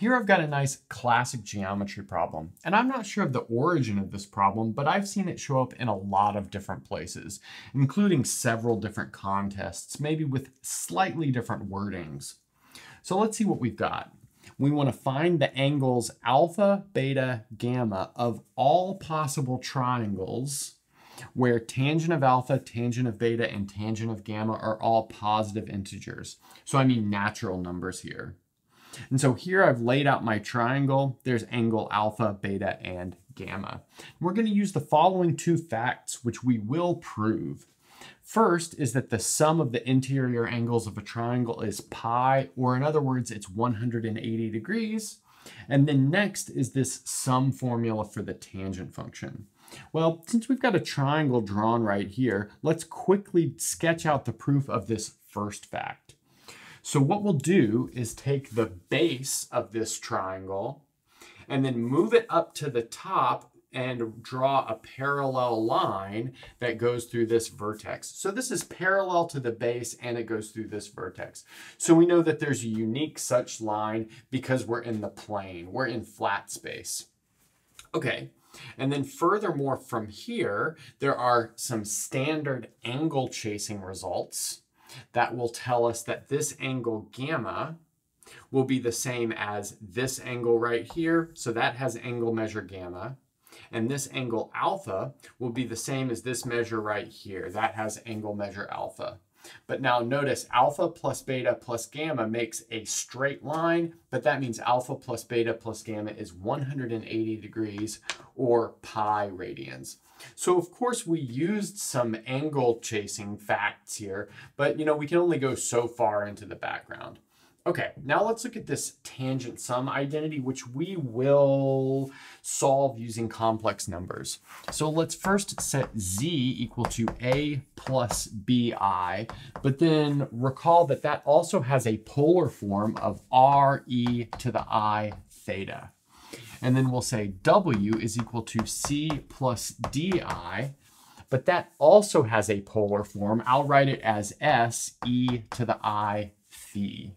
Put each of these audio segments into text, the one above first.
Here I've got a nice classic geometry problem, and I'm not sure of the origin of this problem, but I've seen it show up in a lot of different places, including several different contests, maybe with slightly different wordings. So let's see what we've got. We want to find the angles alpha, beta, gamma of all possible triangles where tangent of alpha, tangent of beta, and tangent of gamma are all positive integers. So I mean natural numbers here. And so here I've laid out my triangle. There's angle alpha, beta, and gamma. We're going to use the following two facts, which we will prove. First is that the sum of the interior angles of a triangle is pi, or in other words, it's 180 degrees. And then next is this sum formula for the tangent function. Well, since we've got a triangle drawn right here, let's quickly sketch out the proof of this first fact. So what we'll do is take the base of this triangle and then move it up to the top and draw a parallel line that goes through this vertex. So this is parallel to the base and it goes through this vertex. So we know that there's a unique such line because we're in the plane, we're in flat space. Okay, and then furthermore from here, there are some standard angle chasing results that will tell us that this angle gamma will be the same as this angle right here. So that has angle measure gamma. And this angle alpha will be the same as this measure right here. That has angle measure alpha. But now notice alpha plus beta plus gamma makes a straight line, but that means alpha plus beta plus gamma is 180 degrees or pi radians. So of course we used some angle chasing facts here, but you know, we can only go so far into the background. Okay, now let's look at this tangent sum identity, which we will solve using complex numbers. So let's first set z equal to a plus bi, but then recall that that also has a polar form of r e to the i theta. And then we'll say w is equal to c plus di, but that also has a polar form. I'll write it as s e to the i phi.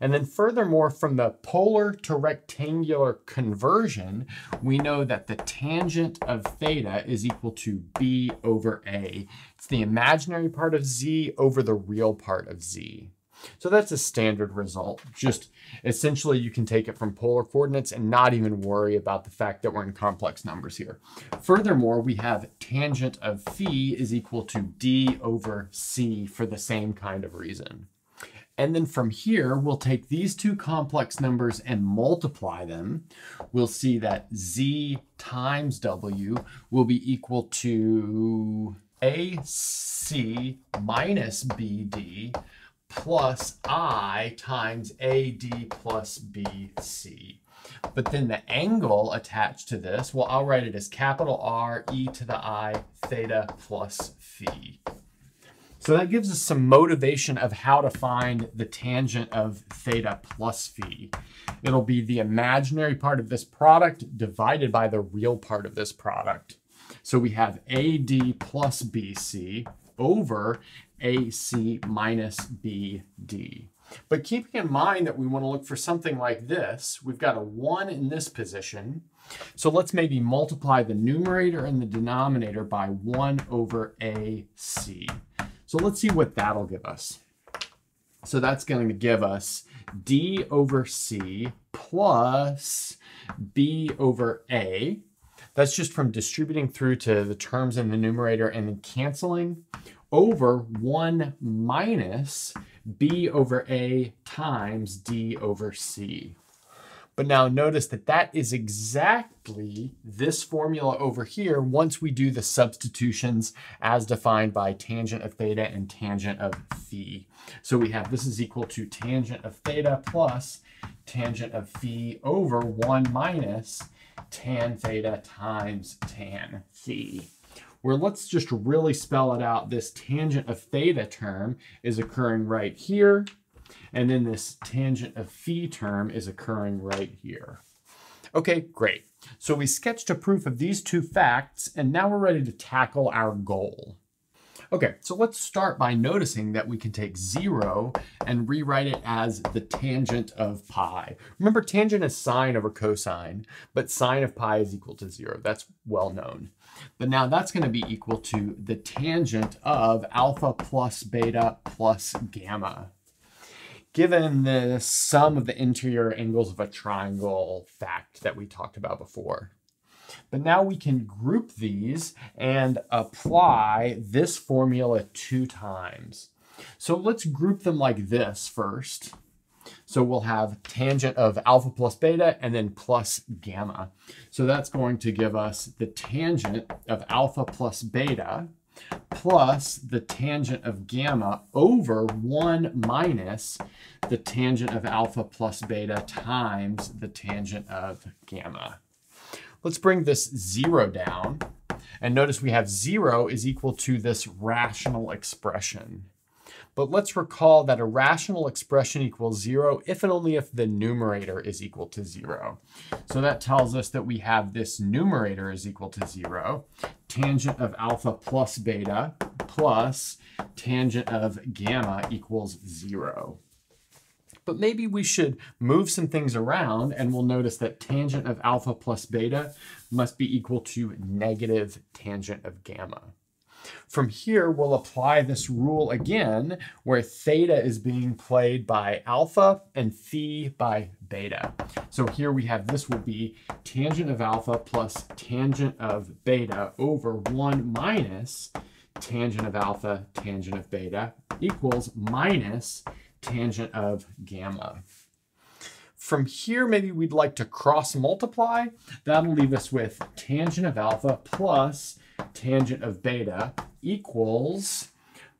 And then furthermore, from the polar to rectangular conversion, we know that the tangent of theta is equal to b over a. It's the imaginary part of z over the real part of z. So that's a standard result. Just essentially you can take it from polar coordinates and not even worry about the fact that we're in complex numbers here. Furthermore, we have tangent of phi is equal to d over c for the same kind of reason. And then from here, we'll take these two complex numbers and multiply them. We'll see that z times w will be equal to ac minus bd plus i times ad plus bc. But then the angle attached to this, well, I'll write it as capital R e to the i theta plus phi. So that gives us some motivation of how to find the tangent of theta plus phi. It'll be the imaginary part of this product divided by the real part of this product. So we have AD plus BC over AC minus BD. But keeping in mind that we want to look for something like this, we've got a 1 in this position. So let's maybe multiply the numerator and the denominator by 1 over AC. So let's see what that'll give us. So that's going to give us D over C plus B over A. That's just from distributing through to the terms in the numerator and then canceling over 1 minus B over A times D over C. But now notice that that is exactly this formula over here once we do the substitutions as defined by tangent of theta and tangent of phi. So we have this is equal to tangent of theta plus tangent of phi over 1 minus tan theta times tan phi where let's just really spell it out. This tangent of theta term is occurring right here and then this tangent of phi term is occurring right here. Okay, great. So we sketched a proof of these two facts, and now we're ready to tackle our goal. Okay, so let's start by noticing that we can take zero and rewrite it as the tangent of pi. Remember, tangent is sine over cosine, but sine of pi is equal to zero. That's well known. But now that's going to be equal to the tangent of alpha plus beta plus gamma. Given the sum of the interior angles of a triangle fact that we talked about before. But now we can group these and apply this formula two times. So let's group them like this first. So we'll have tangent of alpha plus beta and then plus gamma. So that's going to give us the tangent of alpha plus beta plus the tangent of gamma over 1 minus the tangent of alpha plus beta times the tangent of gamma. Let's bring this zero down. And notice we have zero is equal to this rational expression. But let's recall that a rational expression equals zero if and only if the numerator is equal to zero. So that tells us that we have this numerator is equal to zero, tangent of alpha plus beta plus tangent of gamma equals zero but maybe we should move some things around and we'll notice that tangent of alpha plus beta must be equal to negative tangent of gamma. From here, we'll apply this rule again, where theta is being played by alpha and phi by beta. So here we have this will be tangent of alpha plus tangent of beta over 1 minus tangent of alpha, tangent of beta equals minus tangent of gamma. From here, maybe we'd like to cross multiply. That'll leave us with tangent of alpha plus tangent of beta equals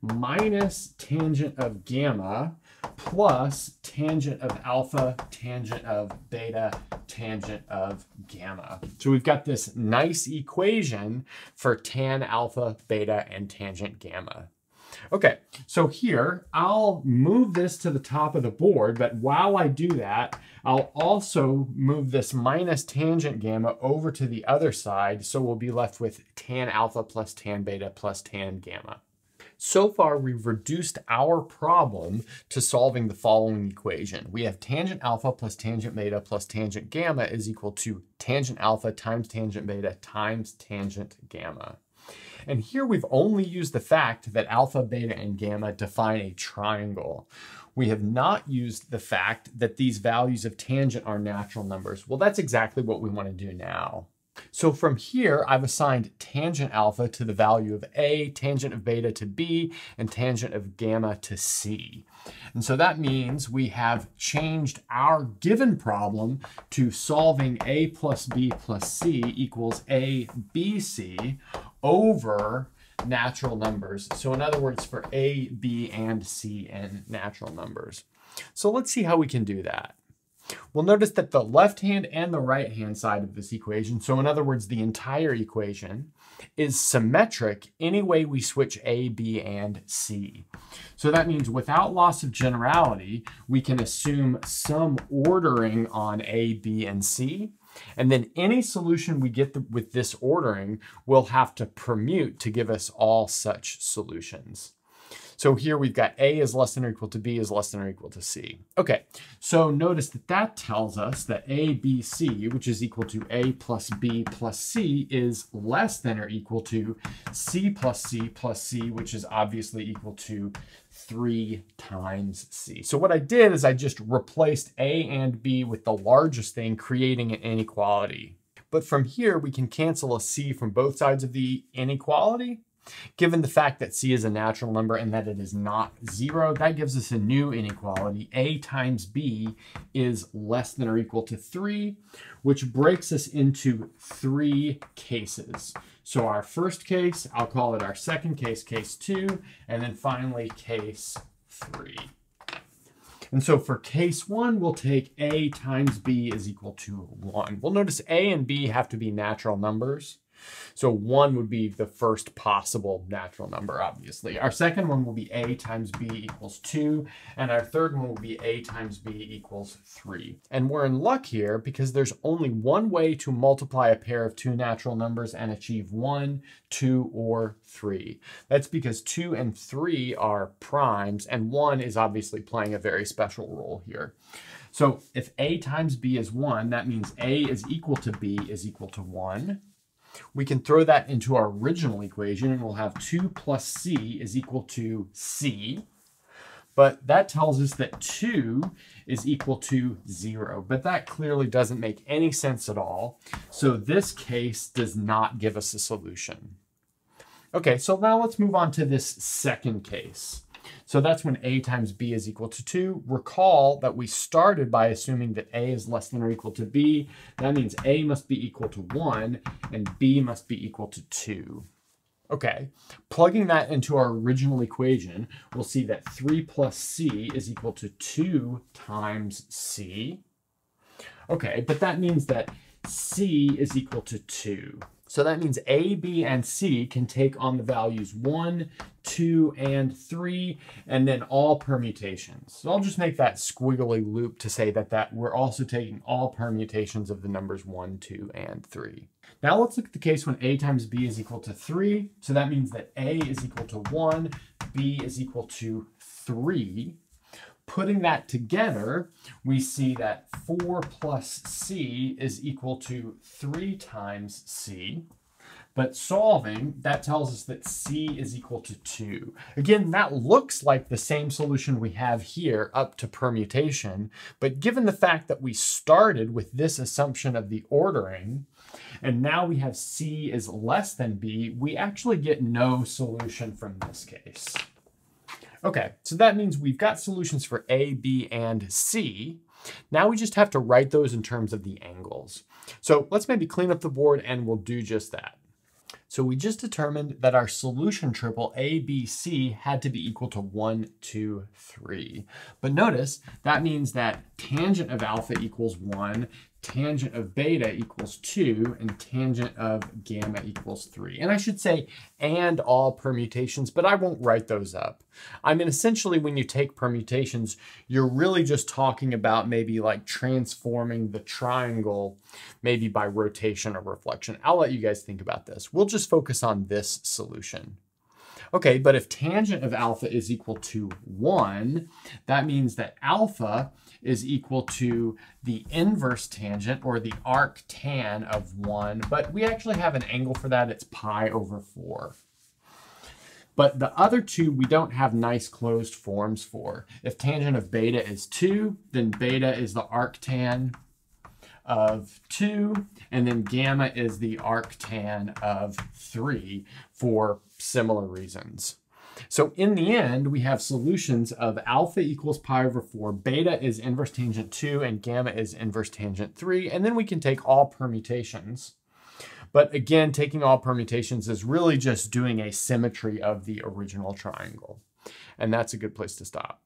minus tangent of gamma plus tangent of alpha, tangent of beta, tangent of gamma. So we've got this nice equation for tan alpha, beta, and tangent gamma. Okay, so here, I'll move this to the top of the board, but while I do that, I'll also move this minus tangent gamma over to the other side, so we'll be left with tan alpha plus tan beta plus tan gamma. So far, we've reduced our problem to solving the following equation. We have tangent alpha plus tangent beta plus tangent gamma is equal to tangent alpha times tangent beta times tangent gamma. And here we've only used the fact that alpha, beta, and gamma define a triangle. We have not used the fact that these values of tangent are natural numbers. Well, that's exactly what we want to do now. So from here, I've assigned tangent alpha to the value of A, tangent of beta to B, and tangent of gamma to C. And so that means we have changed our given problem to solving A plus B plus C equals A, B, C over natural numbers. So in other words, for A, B, and C in natural numbers. So let's see how we can do that. We'll notice that the left hand and the right hand side of this equation, so in other words, the entire equation, is symmetric any way we switch A, B, and C. So that means without loss of generality, we can assume some ordering on A, B, and C, and then any solution we get the, with this ordering will have to permute to give us all such solutions. So here we've got A is less than or equal to B is less than or equal to C. Okay, so notice that that tells us that A, B, C, which is equal to A plus B plus C, is less than or equal to C plus C plus C, which is obviously equal to 3 times C. So what I did is I just replaced A and B with the largest thing, creating an inequality. But from here, we can cancel a C from both sides of the inequality. Given the fact that C is a natural number and that it is not zero, that gives us a new inequality. A times B is less than or equal to 3, which breaks us into three cases. So our first case, I'll call it our second case, case two, and then finally case three. And so for case one, we'll take A times B is equal to one. We'll notice A and B have to be natural numbers. So 1 would be the first possible natural number, obviously. Our second one will be a times b equals 2, and our third one will be a times b equals 3. And we're in luck here because there's only one way to multiply a pair of two natural numbers and achieve 1, 2, or 3. That's because 2 and 3 are primes, and 1 is obviously playing a very special role here. So if a times b is 1, that means a is equal to b is equal to 1. We can throw that into our original equation and we'll have 2 plus c is equal to c. But that tells us that 2 is equal to 0. But that clearly doesn't make any sense at all. So this case does not give us a solution. Okay, so now let's move on to this second case. So that's when a times b is equal to 2. Recall that we started by assuming that a is less than or equal to b. That means a must be equal to 1 and b must be equal to 2. Okay, plugging that into our original equation, we'll see that 3 plus c is equal to 2 times c. Okay, but that means that c is equal to 2. So that means A, B, and C can take on the values 1, 2, and 3, and then all permutations. So I'll just make that squiggly loop to say that, that we're also taking all permutations of the numbers 1, 2, and 3. Now let's look at the case when A times B is equal to 3. So that means that A is equal to 1, B is equal to 3. Putting that together, we see that 4 plus c is equal to 3 times c. But solving, that tells us that c is equal to 2. Again, that looks like the same solution we have here up to permutation, but given the fact that we started with this assumption of the ordering, and now we have c is less than b, we actually get no solution from this case. Okay, so that means we've got solutions for A, B, and C. Now we just have to write those in terms of the angles. So let's maybe clean up the board and we'll do just that. So we just determined that our solution triple ABC had to be equal to 1, 2, 3. But notice that means that tangent of alpha equals 1, tangent of beta equals 2, and tangent of gamma equals 3. And I should say and all permutations, but I won't write those up. I mean, essentially, when you take permutations, you're really just talking about maybe like transforming the triangle, maybe by rotation or reflection. I'll let you guys think about this. We'll just focus on this solution. Okay, but if tangent of alpha is equal to 1, that means that alpha is equal to the inverse tangent or the arc tan of 1, but we actually have an angle for that. It's pi over 4. But the other two we don't have nice closed forms for. If tangent of beta is 2, then beta is the arctan of 2, and then gamma is the arctan of 3 for similar reasons. So in the end, we have solutions of alpha equals pi over 4, beta is inverse tangent 2, and gamma is inverse tangent 3, and then we can take all permutations. But again, taking all permutations is really just doing a symmetry of the original triangle. And that's a good place to stop.